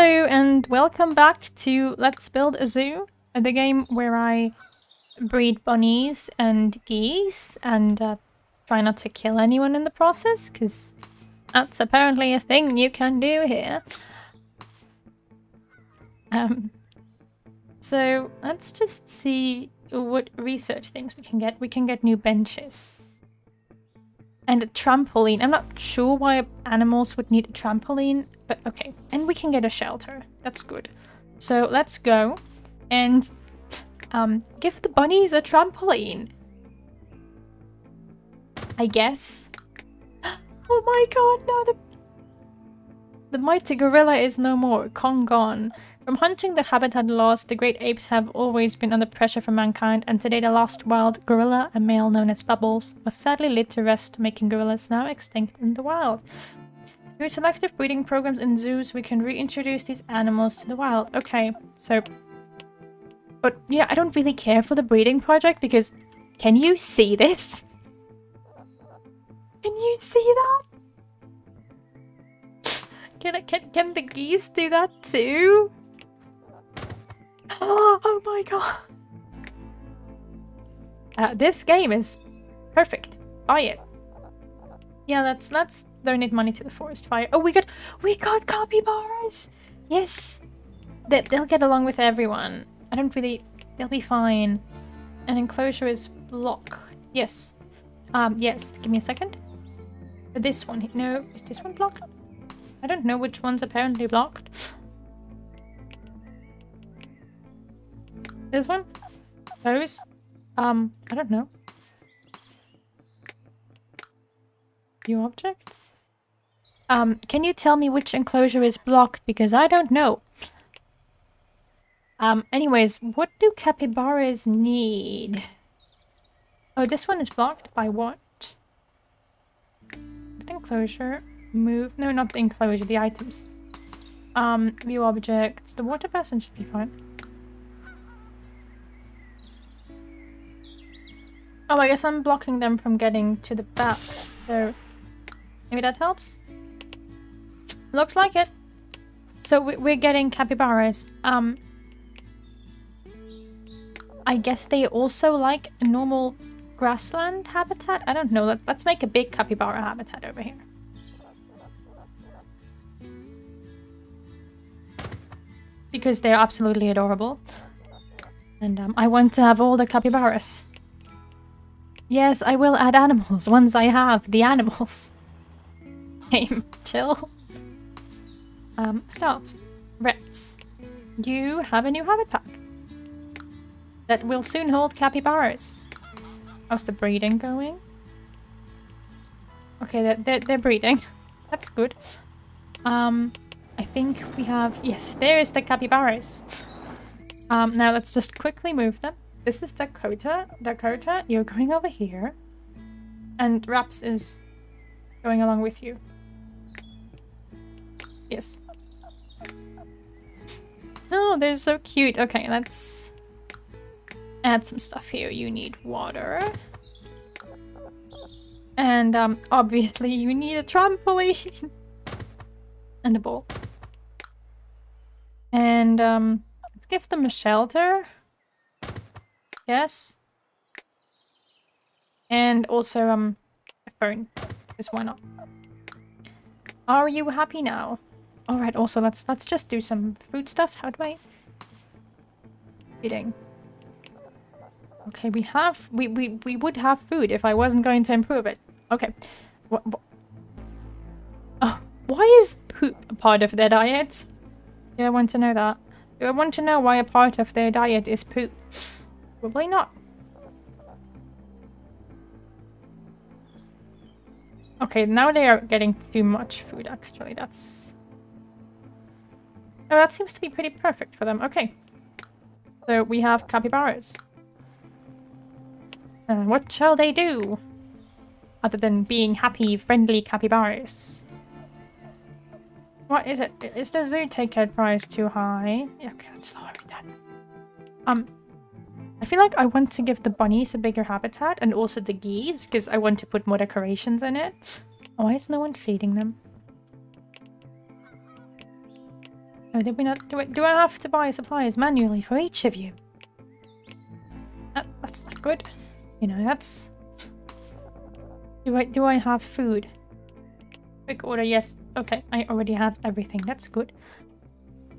Hello and welcome back to Let's Build a Zoo, the game where I breed bunnies and geese and uh, try not to kill anyone in the process, because that's apparently a thing you can do here. Um, so let's just see what research things we can get. We can get new benches. And a trampoline. I'm not sure why animals would need a trampoline, but okay. And we can get a shelter. That's good. So let's go and um, give the bunnies a trampoline. I guess. Oh my god, no, the... The mighty gorilla is no more. Kong gone. From hunting the habitat lost, the great apes have always been under pressure from mankind, and today the lost wild gorilla, a male known as Bubbles, was sadly laid to rest, making gorillas now extinct in the wild. Through selective breeding programs in zoos, we can reintroduce these animals to the wild. Okay, so... But yeah, I don't really care for the breeding project because... Can you see this? Can you see that? Can, can, can the geese do that too? Oh my god. Uh, this game is perfect. Buy it. Yeah, let's let's donate money to the forest fire. Oh, we got we got capybaras. Yes, they, they'll get along with everyone. I don't really. They'll be fine. An enclosure is blocked. Yes. Um. Yes. Give me a second. This one. No. Is this one blocked? I don't know which one's apparently blocked. This one? Those? Um, I don't know. New objects? Um, can you tell me which enclosure is blocked? Because I don't know. Um, anyways, what do capybaras need? Oh, this one is blocked by what? The enclosure. Move. No, not the enclosure, the items. Um, view objects. The water basin should be fine. Oh, I guess I'm blocking them from getting to the back. So maybe that helps? Looks like it. So we're getting capybaras. Um, I guess they also like normal grassland habitat? I don't know. Let, let's make a big capybara habitat over here. Because they're absolutely adorable. And um, I want to have all the capybaras. Yes, I will add animals once I have the animals. Game, chill. Um, stop. Rats. You have a new habitat. That will soon hold capybaras. How's the breeding going? Okay, they're, they're, they're breeding. That's good. Um, I think we have... Yes, there is the capybaras. Um, now let's just quickly move them. This is Dakota. Dakota, you're going over here. And Raps is going along with you. Yes. Oh, they're so cute. Okay, let's add some stuff here. You need water. And um, obviously you need a trampoline. and a ball. And um, let's give them a shelter. Yes. And also um a phone. Because why not? Are you happy now? Alright, also let's let's just do some food stuff. How do I eating? Okay, we have we, we we would have food if I wasn't going to improve it. Okay. What, what? Oh, why is poop a part of their diet? Do I want to know that? Do I want to know why a part of their diet is poop? Probably not. Okay, now they are getting too much food, actually. That's... Oh, that seems to be pretty perfect for them. Okay. So we have capybaras. Uh, what shall they do? Other than being happy, friendly capybaras. What is it? Is the zoo ticket price too high? Yeah, okay, let's lower it then. Um, I feel like I want to give the bunnies a bigger habitat and also the geese because I want to put more decorations in it. Why is no one feeding them? Oh, did we not? Do I, do I have to buy supplies manually for each of you? That, that's not good. You know, that's... Do I, do I have food? Quick order, yes. Okay, I already have everything. That's good.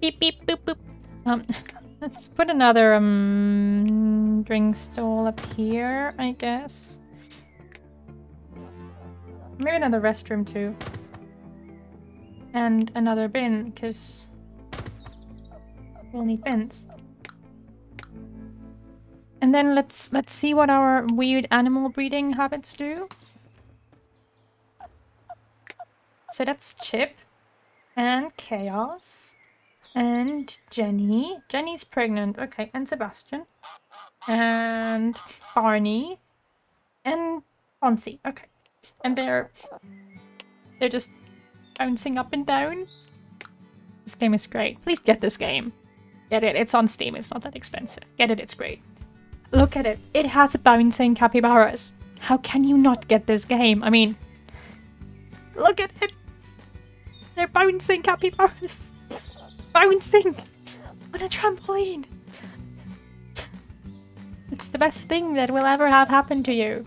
Beep, beep, boop, boop. Um, let's put another, um, drink stall up here, I guess. Maybe another restroom too. And another bin, because we'll need bins. And then let's let's see what our weird animal breeding habits do. So that's Chip and Chaos and Jenny. Jenny's pregnant. Okay, and Sebastian and Barney and Ponzi. Okay, and they're they're just bouncing up and down. This game is great. Please get this game. Get it. It's on Steam. It's not that expensive. Get it. It's great. Look at it. It has bouncing capybaras. How can you not get this game? I mean, look at it. They're bouncing capybaras. bouncing on a trampoline. It's the best thing that will ever have happened to you.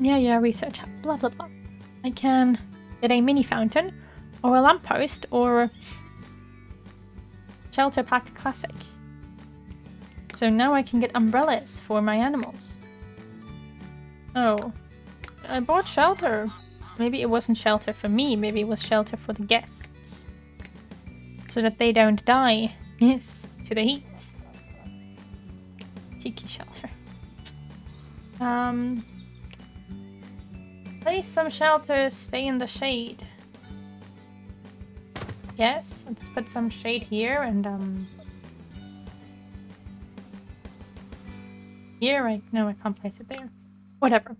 Yeah, yeah, research. Blah, blah, blah. I can get a mini fountain, or a lamppost, or a shelter pack classic. So now I can get umbrellas for my animals. Oh, I bought shelter. Maybe it wasn't shelter for me, maybe it was shelter for the guests. So that they don't die, yes, to the heat. Tiki shelter. Um, Place some shelters, stay in the shade. Yes, let's put some shade here and um... Here, I no, I can't place it there. Whatever.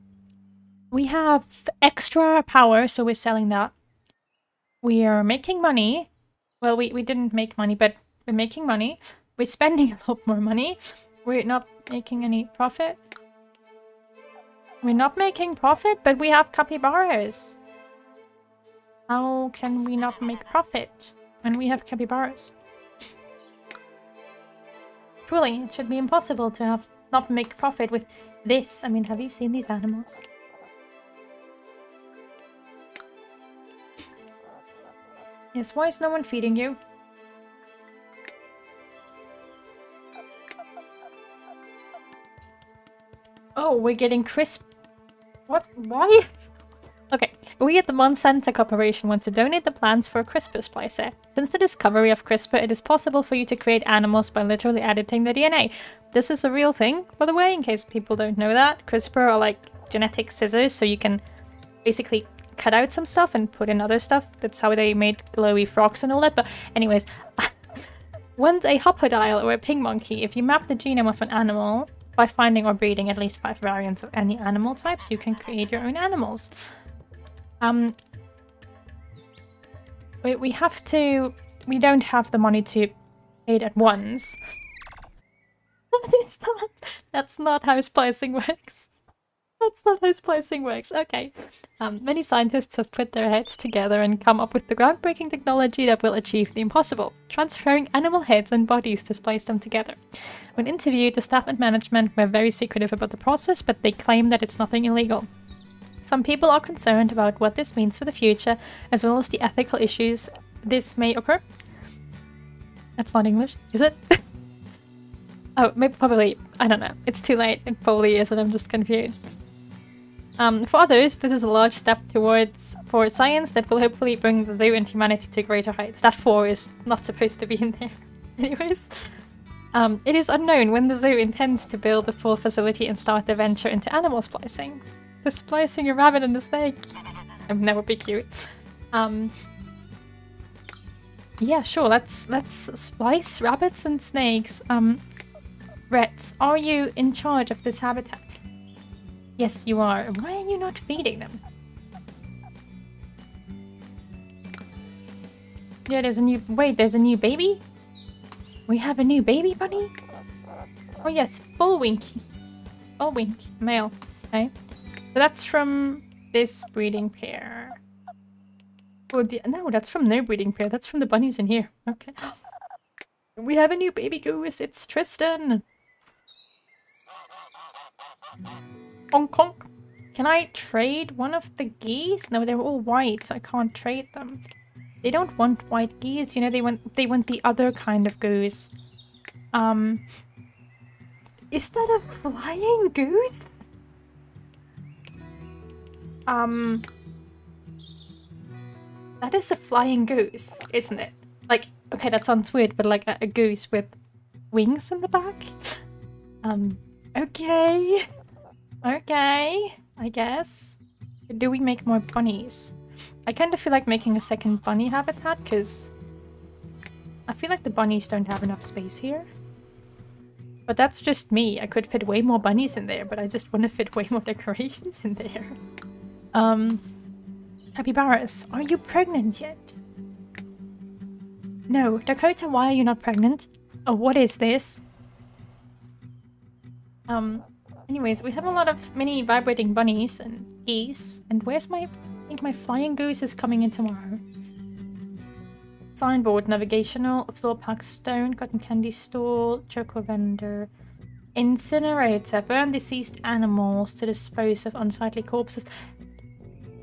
We have extra power, so we're selling that. We are making money. Well, we, we didn't make money, but we're making money. We're spending a lot more money. We're not making any profit. We're not making profit, but we have capybaras. How can we not make profit when we have capybaras? Truly, it should be impossible to have not make profit with this. I mean, have you seen these animals? Yes, why is no one feeding you? Oh, we're getting crisp what? Why? Okay, we at the Monsanto Corporation want to donate the plants for a CRISPR splicer. Since the discovery of CRISPR, it is possible for you to create animals by literally editing the DNA. This is a real thing, by the way, in case people don't know that. CRISPR are like genetic scissors, so you can basically cut out some stuff and put in other stuff. That's how they made glowy frogs and all that. But anyways, once a hoppodile or a pig monkey, if you map the genome of an animal, by finding or breeding at least five variants of any animal types, you can create your own animals. Um, we, we have to... We don't have the money to it at once. What is that? That's not how splicing works. That's not how splicing works. Okay. Um, many scientists have put their heads together and come up with the groundbreaking technology that will achieve the impossible, transferring animal heads and bodies to splice them together. When interviewed, the staff and management were very secretive about the process, but they claim that it's nothing illegal. Some people are concerned about what this means for the future, as well as the ethical issues this may occur. That's not English, is it? oh, maybe probably, I don't know. It's too late. It probably is and I'm just confused. Um, for others, this is a large step towards for science that will hopefully bring the zoo and humanity to greater heights. That 4 is not supposed to be in there. Anyways. Um, it is unknown when the zoo intends to build a full facility and start the venture into animal splicing. The splicing a rabbit and a snake. Um, that would be cute. Um, yeah, sure, let's let's splice rabbits and snakes. Um, Rets, are you in charge of this habitat? Yes, you are. Why are you not feeding them? Yeah, there's a new- wait, there's a new baby? We have a new baby bunny? Oh yes, Bullwink. Bullwink, male. Okay. So that's from this breeding pair. Oh, the... No, that's from their breeding pair. That's from the bunnies in here. Okay. We have a new baby goose. It's Tristan. Honk honk. Can I trade one of the geese? No, they're all white, so I can't trade them. They don't want white geese, you know, they want they want the other kind of goose. Um Is that a flying goose? Um That is a flying goose, isn't it? Like, okay, that sounds weird, but like a, a goose with wings in the back? um, okay. Okay, I guess. Do we make more bunnies? I kind of feel like making a second bunny habitat because I feel like the bunnies don't have enough space here. But that's just me. I could fit way more bunnies in there, but I just want to fit way more decorations in there. Um, Capybaras, are you pregnant yet? No. Dakota, why are you not pregnant? Oh, what is this? Um, anyways, we have a lot of mini vibrating bunnies and geese. And where's my I think my flying goose is coming in tomorrow. Signboard, navigational, floor pack stone, cotton candy store, choco vendor, incinerator, burn deceased animals to dispose of unsightly corpses.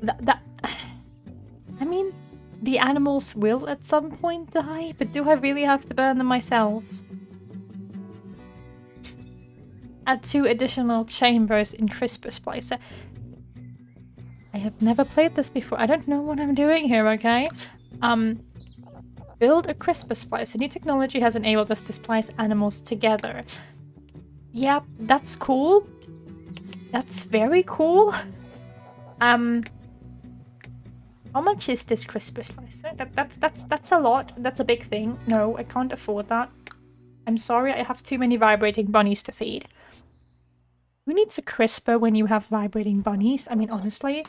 That, that, I mean, the animals will at some point die, but do I really have to burn them myself? Add two additional chambers in CRISPR splicer. I have never played this before. I don't know what I'm doing here, okay? Um, build a CRISPR Splicer. New technology has enabled us to splice animals together. Yeah, that's cool. That's very cool. Um, how much is this CRISPR splicer? That, that's that's that's a lot. That's a big thing. No, I can't afford that. I'm sorry, I have too many vibrating bunnies to feed. Who needs a CRISPR when you have vibrating bunnies? I mean, honestly.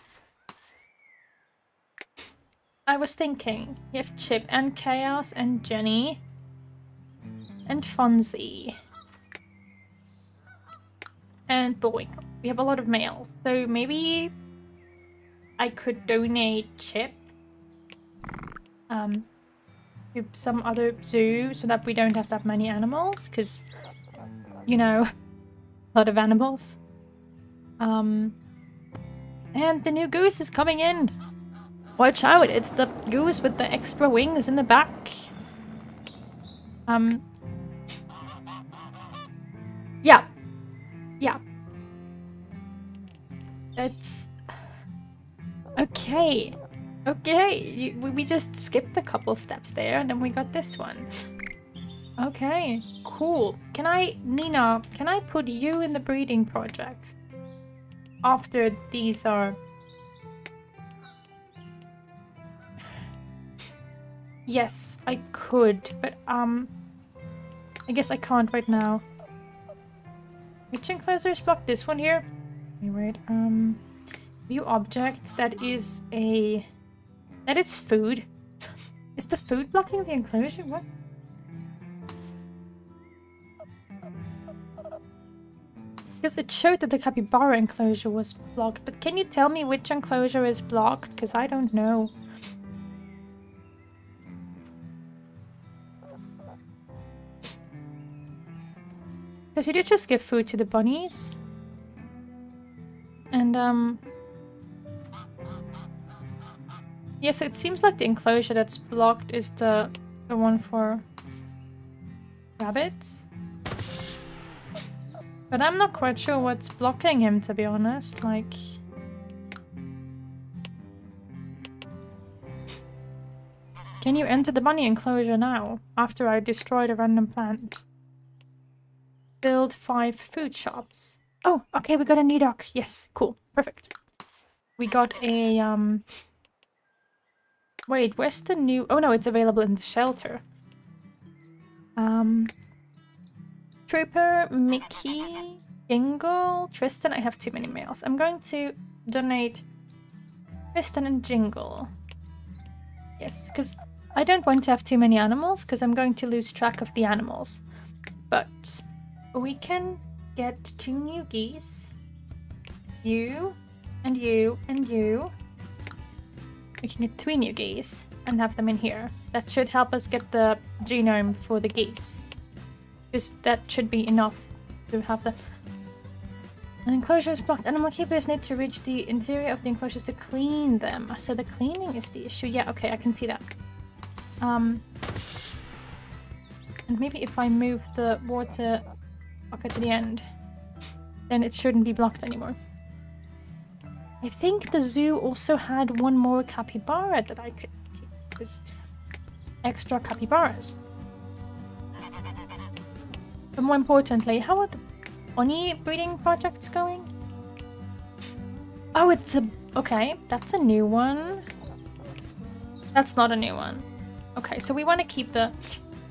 I was thinking, have Chip and Chaos and Jenny and Fonzie and Bullwinkle. We have a lot of males, so maybe I could donate Chip um, to some other zoo so that we don't have that many animals, because, you know, lot of animals. Um, and the new goose is coming in. Watch out, it's the goose with the extra wings in the back. Um, yeah, yeah. It's okay. Okay, you, we just skipped a couple steps there and then we got this one. Okay, cool. Can I, Nina, can I put you in the breeding project? After these are... Yes, I could, but um... I guess I can't right now. Which is blocked? This one here? Wait, um... View objects, that is a... That is food. is the food blocking the enclosure? What? Because it showed that the capybara enclosure was blocked, but can you tell me which enclosure is blocked? Because I don't know. Because you did just give food to the bunnies. And, um... Yes, it seems like the enclosure that's blocked is the, the one for rabbits. But I'm not quite sure what's blocking him, to be honest. Like... Can you enter the bunny enclosure now, after I destroyed a random plant? Build five food shops. Oh, okay, we got a Nidoc. Yes, cool. Perfect. We got a, um... Wait, where's the new... Oh no, it's available in the shelter. Um... Trooper, Mickey, Jingle, Tristan. I have too many males. I'm going to donate Tristan and Jingle. Yes, because I don't want to have too many animals because I'm going to lose track of the animals. But we can get two new geese. You and you and you. we can get three new geese and have them in here. That should help us get the genome for the geese. Because that should be enough to have the... An enclosure is blocked. Animal keepers need to reach the interior of the enclosures to clean them. So the cleaning is the issue. Yeah, okay, I can see that. Um, and maybe if I move the water bucket to the end, then it shouldn't be blocked anymore. I think the zoo also had one more capybara that I could keep. Because extra capybaras. But more importantly, how are the bunny breeding projects going? Oh, it's a... Okay, that's a new one. That's not a new one. Okay, so we want to keep the,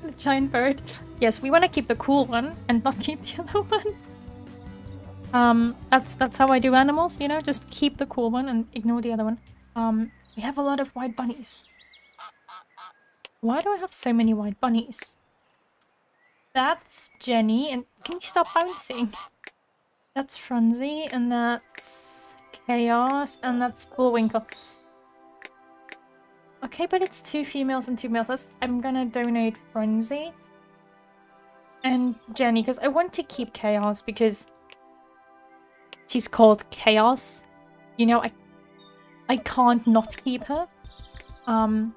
the giant bird. Yes, we want to keep the cool one and not keep the other one. Um, that's that's how I do animals, you know, just keep the cool one and ignore the other one. Um, we have a lot of white bunnies. Why do I have so many white bunnies? That's Jenny, and can you stop bouncing? That's Frunzy, and that's Chaos, and that's Bullwinkle. Okay, but it's two females and two males. I'm gonna donate Frunzy and Jenny, because I want to keep Chaos, because she's called Chaos. You know, I I can't not keep her. Um,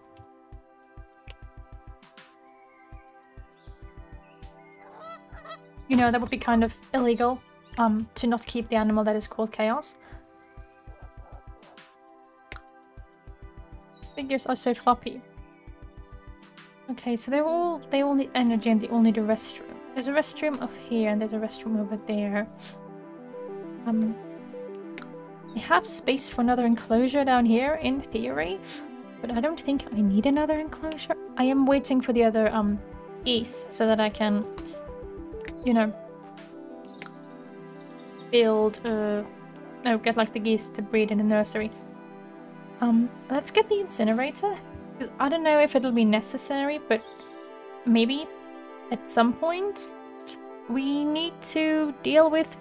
you know, that would be kind of illegal um, to not keep the animal that is called Chaos. Figures are so floppy. Okay, so they're all they all need energy and they all need a restroom. There's a restroom over here and there's a restroom over there. Um, I have space for another enclosure down here in theory, but I don't think I need another enclosure. I am waiting for the other um geese so that I can you know, build, uh, no, get like the geese to breed in the nursery. Um, let's get the incinerator, because I don't know if it'll be necessary, but maybe at some point we need to deal with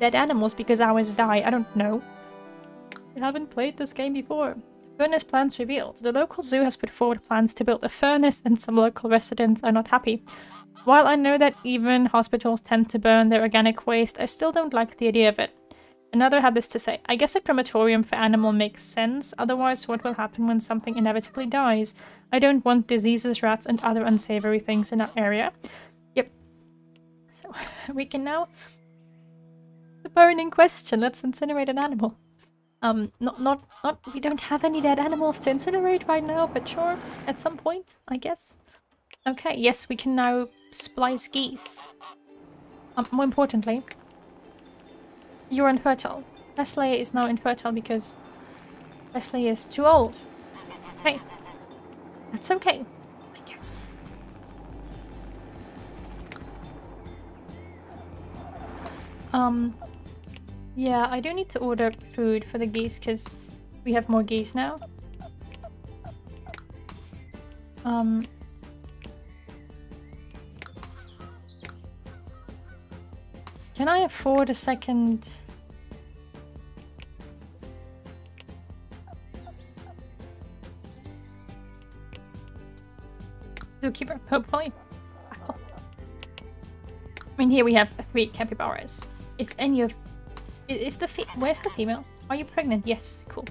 dead animals because ours die. I don't know. I haven't played this game before. Furnace plans revealed. The local zoo has put forward plans to build a furnace and some local residents are not happy. While I know that even hospitals tend to burn their organic waste, I still don't like the idea of it. Another had this to say, I guess a crematorium for animal makes sense, otherwise what will happen when something inevitably dies? I don't want diseases, rats and other unsavory things in our area. Yep. So, we can now... The bone in question, let's incinerate an animal. Um, not, not, not, we don't have any dead animals to incinerate right now, but sure, at some point, I guess. Okay, yes, we can now splice geese. Um, more importantly, you're infertile. Leslie is now infertile because Leslie is too old. Hey, that's okay, I guess. Um, yeah, I do need to order food for the geese because we have more geese now. Um, Can I afford a second... Zookeeper, hopefully. I mean, here we have three capybaras. It's any of... Is the Where's the female? Are you pregnant? Yes, cool.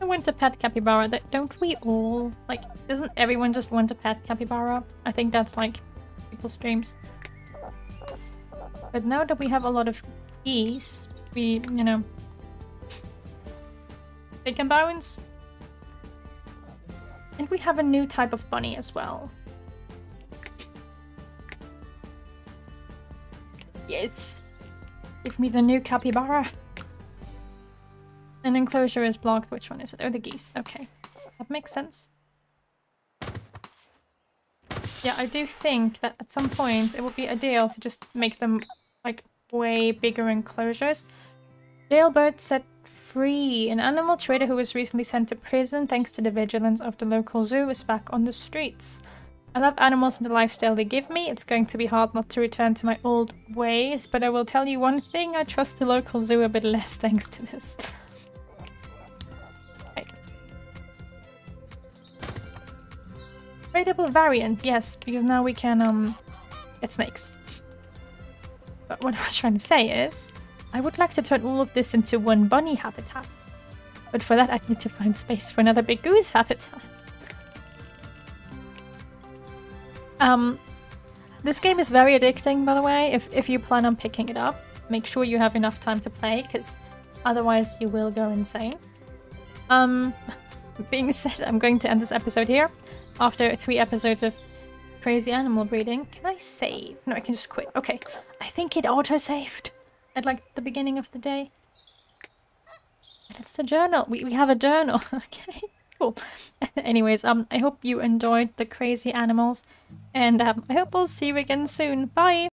I want a pet capybara. That don't we all? Like, doesn't everyone just want a pet capybara? I think that's like people's dreams. But now that we have a lot of geese, we, you know, they can bounce. And we have a new type of bunny as well. Yes! Give me the new capybara. An enclosure is blocked. Which one is it? Oh, the geese. Okay. That makes sense. Yeah, I do think that at some point it would be ideal to just make them like way bigger enclosures. Jailbird set free. An animal trader who was recently sent to prison thanks to the vigilance of the local zoo is back on the streets. I love animals and the lifestyle they give me. It's going to be hard not to return to my old ways, but I will tell you one thing, I trust the local zoo a bit less thanks to this. right. Variant, yes, because now we can um, get snakes. But what I was trying to say is, I would like to turn all of this into one bunny habitat. But for that, I'd need to find space for another big goose habitat. Um, this game is very addicting, by the way. If, if you plan on picking it up, make sure you have enough time to play, because otherwise you will go insane. Um, being said, I'm going to end this episode here. After three episodes of crazy animal breeding. Can I save? No, I can just quit. Okay. I think it auto-saved at like the beginning of the day. That's the journal. We, we have a journal. okay, cool. Anyways, um, I hope you enjoyed the crazy animals. And um, I hope we'll see you again soon. Bye!